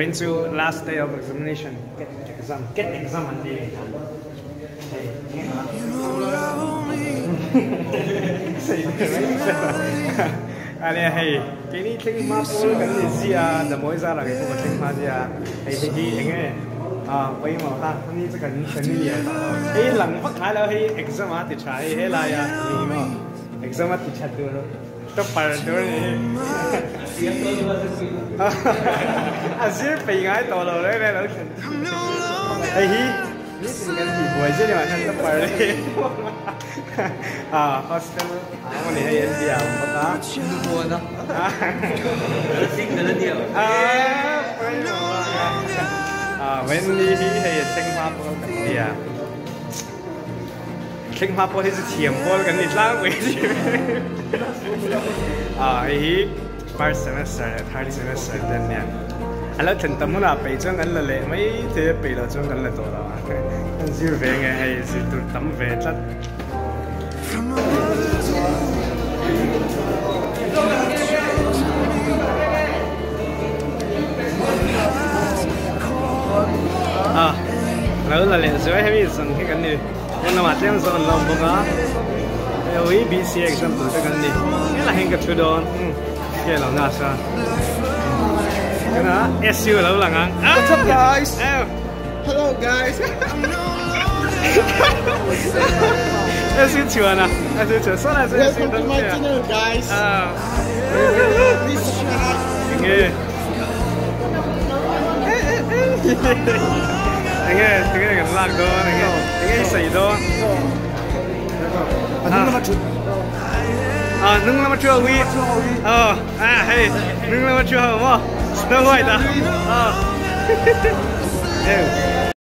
When's your last day of examination, get exam, get exam on day. anh em hay cái này thinh mà bố cái gì gì à, đầm mới ra là cái mà thinh mà gì à, hay thì gì anh ấy à, quay mà ta cái này cái cái này gì à, hay lần phát thái là hay exam à, thì trái hay là à exam à thì chặt được rồi, tập phải được rồi. Azir bị ngay tổ lộ đấy về lỡ chuyện Ê hi Biết thì gì buổi chứ thì mà thân tâm bởi đi. À, hostel Không này hay em đi à, có ta Buồn đó Nó xinh nó nhiều. À, phải À, when đi hi hay xanh hoa bó cầm à Xanh hoa thì sẽ thiểm bó gần đi lãng quỷ gì À, hi first semester and third semester then nè à lo thành tâm là bị trong gần là lệ mấy thứ bị là trong gần là tổ là anh siêu về ngày hay siêu tụt tâm về chắc. À lâu là lệ rồi hay bị sân cái gần này. Nên là mà xem sân lòng bông á 有 ABC example 得緊啲，一嚟興嘅出到。Cái là nào sao? Cái đó SU lâu lặng ăn. What's up guys? Em Hello guys. SU chuồn à SU số là SU Welcome to my channel guys. À. Please subscribe nghe anh nghe anh nghe gần lạc đó anh nghe anh nghe 啊，能那么这威啊，哎嘿，能那么这么难怪的啊，哎。